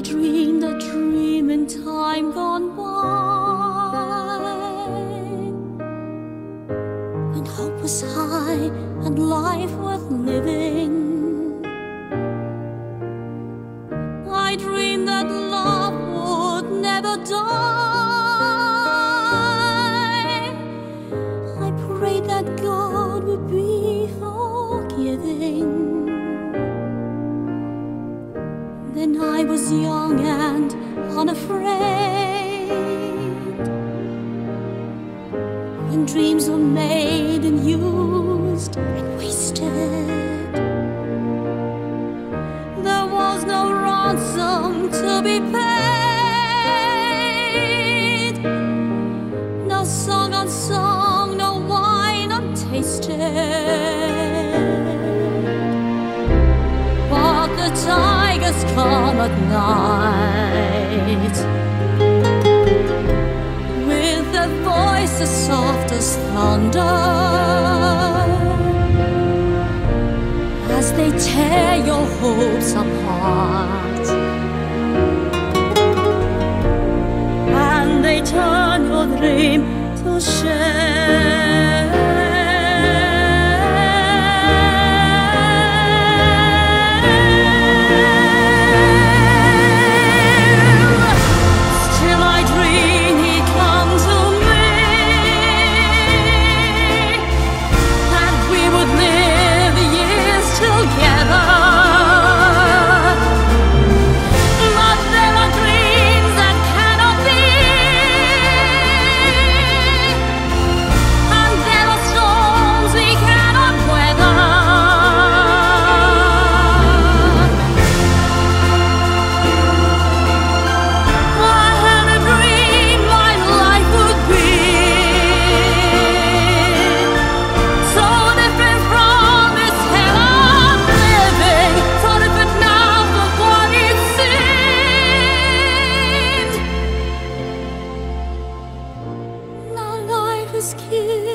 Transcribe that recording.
I dreamed a dream in time gone by. When hope was high and life worth living. I dreamed that love would never die. I prayed that God would be forgiving. Then I was young and unafraid. When dreams were made and used and wasted, there was no ransom to be paid. No song unsung, no wine untasted. Come at night with a voice as soft as thunder as they tear your hopes apart and they turn your dream to shame. this.